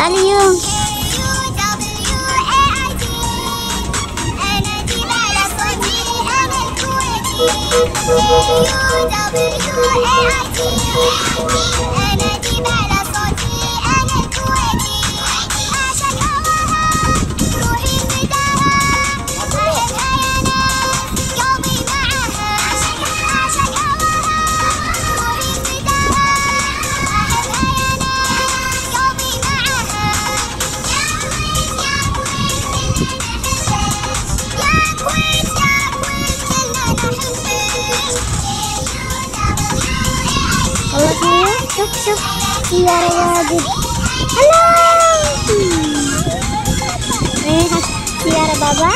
And you. K-U-W-A-I-T Energy Balance juaranya lagi halo eh baba.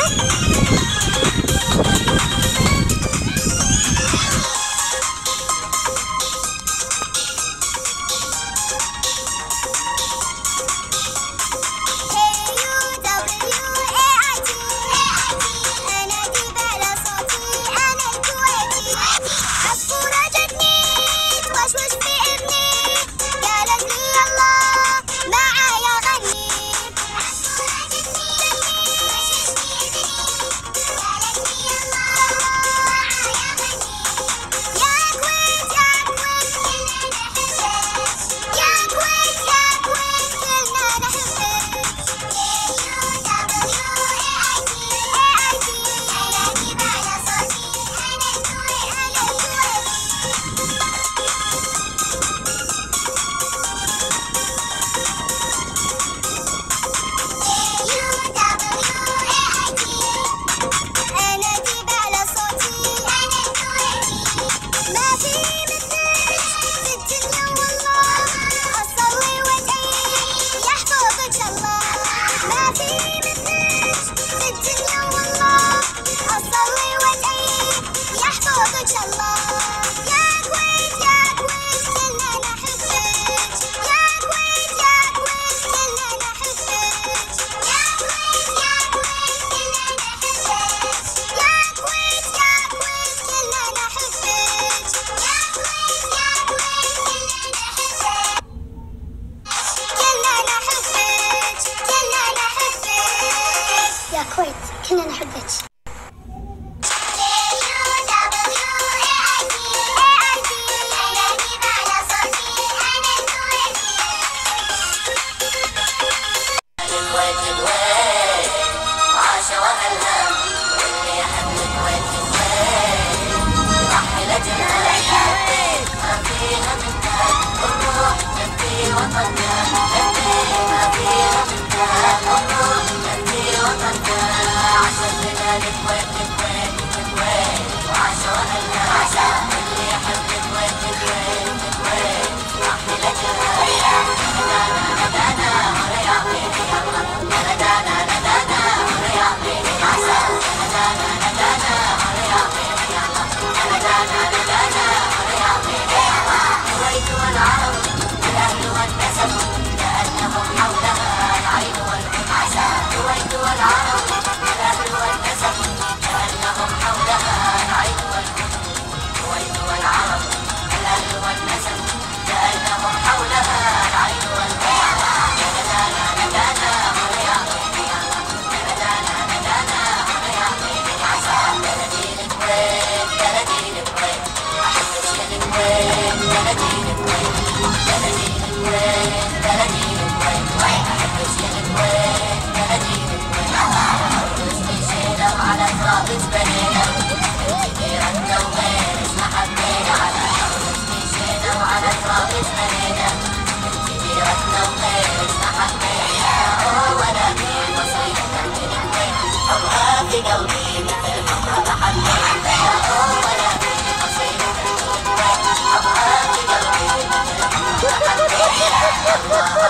كويت كلنا نحبك. da da da da It's better now. It's better now.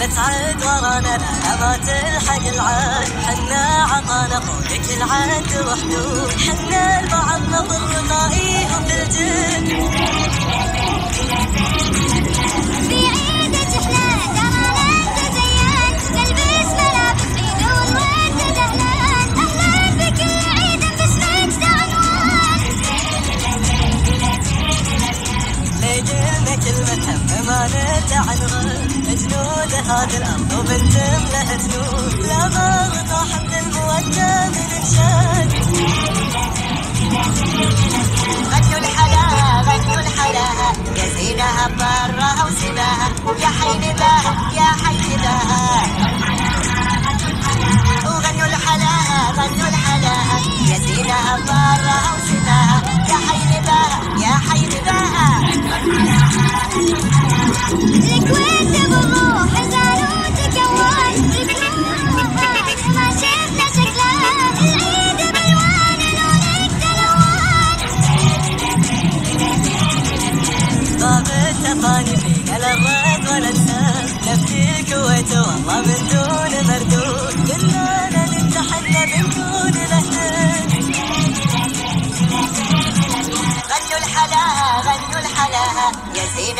نتعد ورانا لا ما تلحق العالم. حنا عطانا فوقك العد وحدود. حنا البعض نظر رقائي وفي الجد. في عيدك إحنا ترانا تزينت نلبس ملابس عيد والورد دهلان أهلا بكل عيد باسمك عنوان لقينا كلمة ما نتعنغل جنود هذه الأرض وبنتم لها لا ضغط حمد المودة من انشاد غنوا الحلا غنوا الحلا يا زينها برها وسناها يا حي نداها يا حي نداها وغنوا الحلا غنوا الحلا يا زينها برها وسناها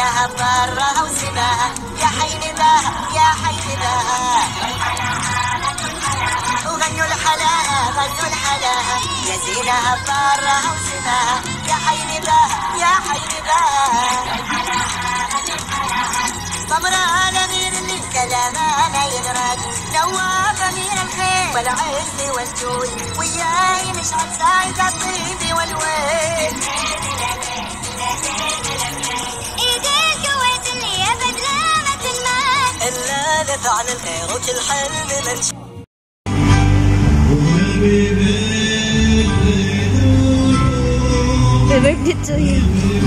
يا زينها برها وسناها يا حي نداها يا حي نداها وغنوا الحلاها غنوا الحلاها يا زينها برها وسناها يا حي نداها يا حي نداها صبرا الامير اللي كلامنا يغرد نواف أمير الخير والعز والجود. وياي مشعل سعيد الطيب والويل. الا لفعل الخير وكل حلم من birthday to you.